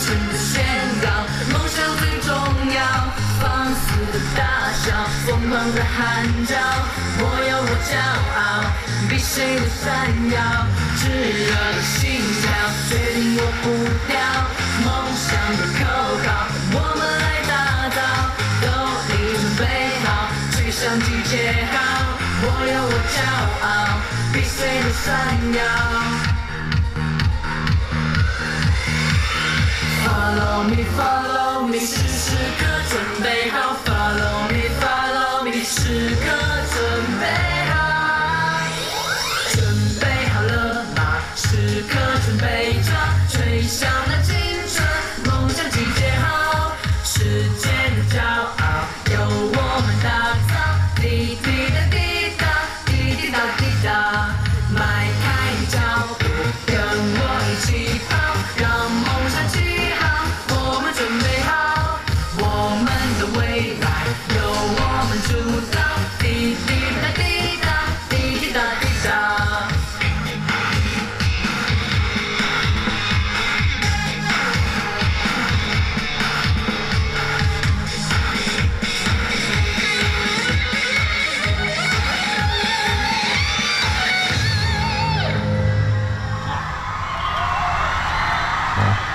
诚的宣告，梦想最重要，放肆的大笑，疯狂的喊叫，我有我骄傲，比谁都闪耀，炙热的心跳，决定我步调，梦想的口号，我们来打造，都已准备好，吹响集结号，我有我骄傲，比谁都闪耀。Me, follow me，时时刻准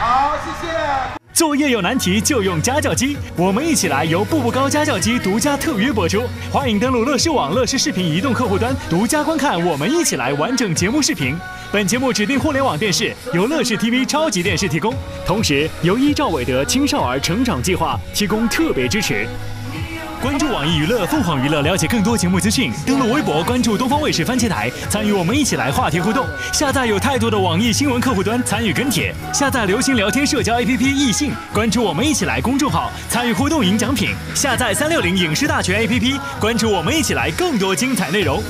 好，谢谢。作业有难题就用家教机，我们一起来由步步高家教机独家特约播出，欢迎登录乐视网乐视视频移动客户端独家观看我们一起来完整节目视频。本节目指定互联网电视由乐视 TV 超级电视提供，同时由依照韦德青少儿成长计划提供特别支持。关注网易娱乐、凤凰娱乐，了解更多节目资讯。登录微博，关注东方卫视番茄台，参与我们一起来话题互动。下载有态度的网易新闻客户端，参与跟帖。下载流行聊天社交 APP 易信，关注我们一起来公众号，参与互动赢奖品。下载三六零影视大全 APP，关注我们一起来更多精彩内容。